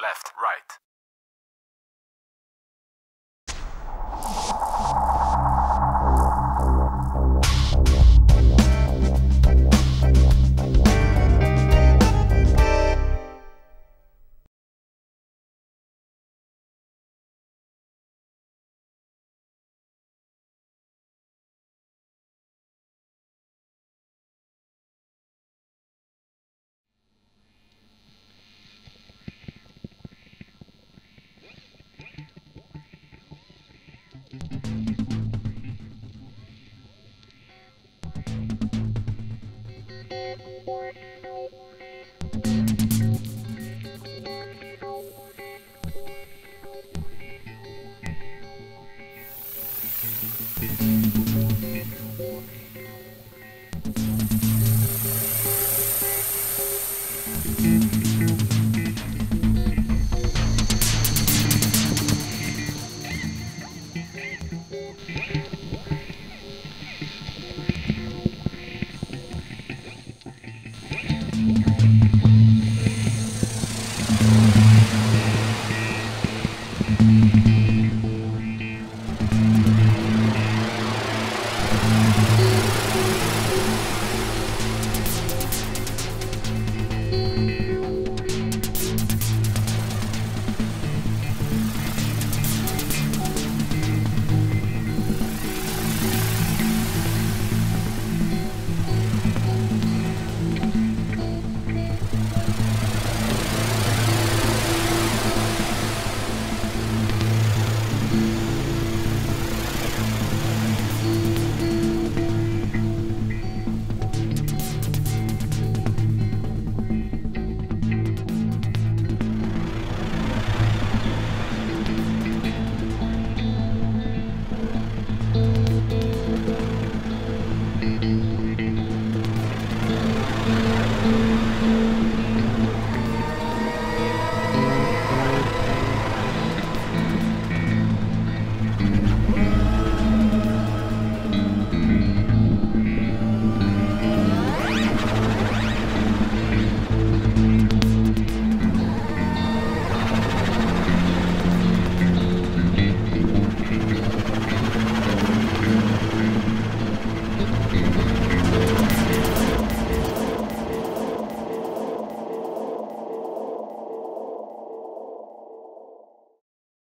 left, right. Okay.